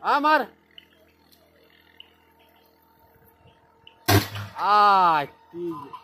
Ah, Amar. Ai, filho.